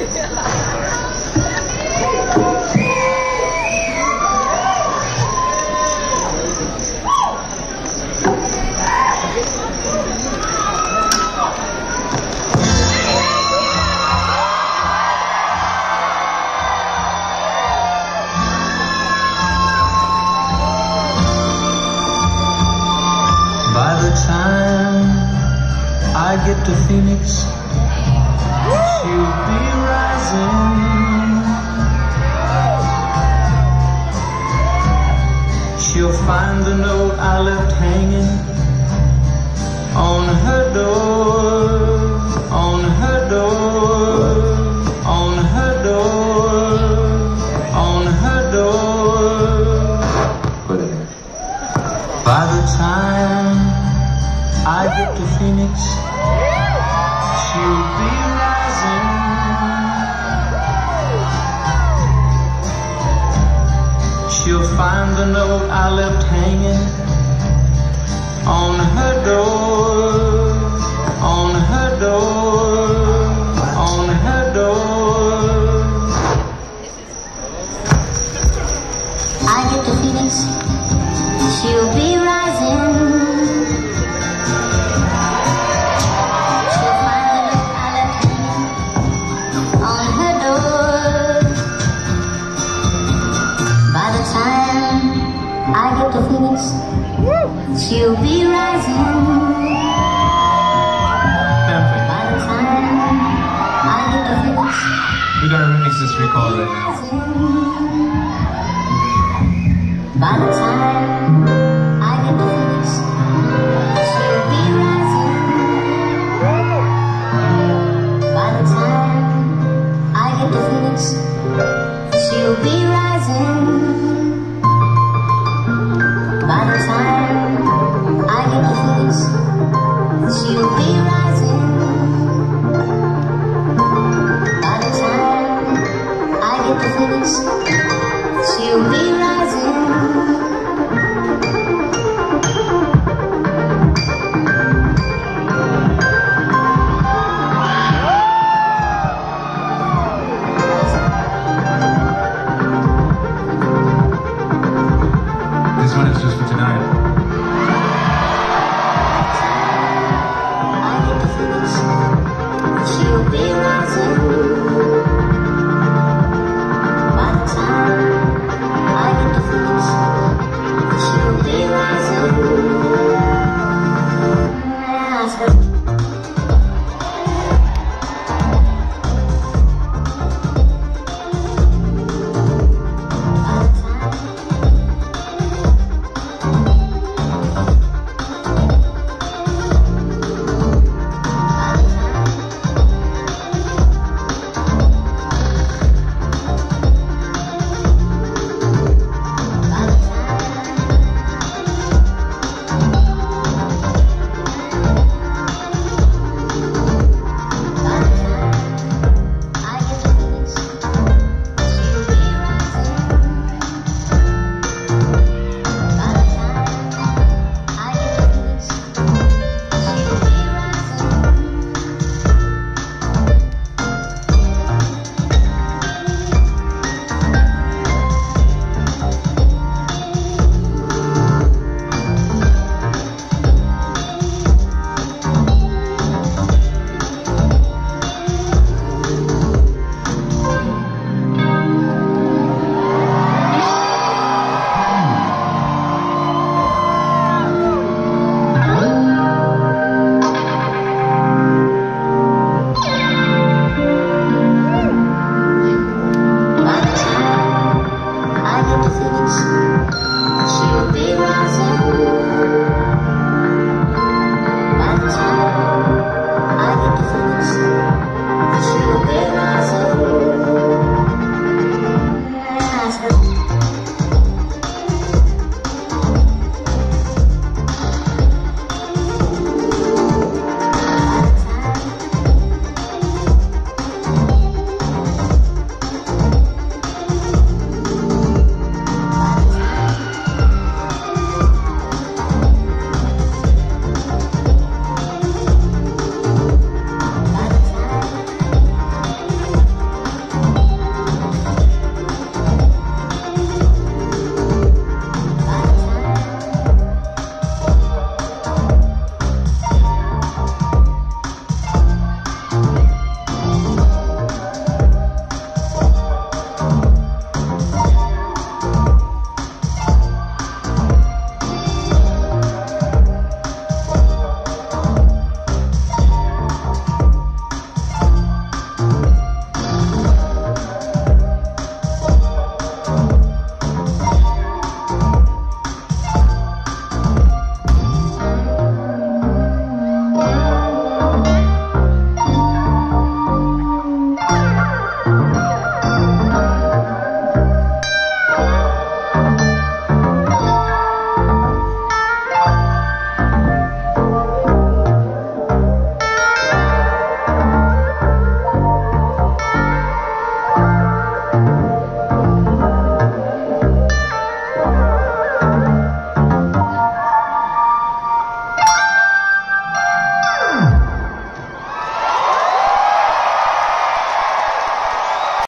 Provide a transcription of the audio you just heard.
I get to Phoenix, she'll be She'll find the note I left hanging on her door, on her door, on her door, on her door. By the time I get to Phoenix, she'll be rising. Find the note I left hanging on her door, on her door, on her door. I get the Phoenix, I get to Phoenix, she'll be rising. By the time I get to Phoenix, We gotta remix this recall right now. By the time I get to Phoenix, she'll be rising. By the time I get to Phoenix, she'll be rising.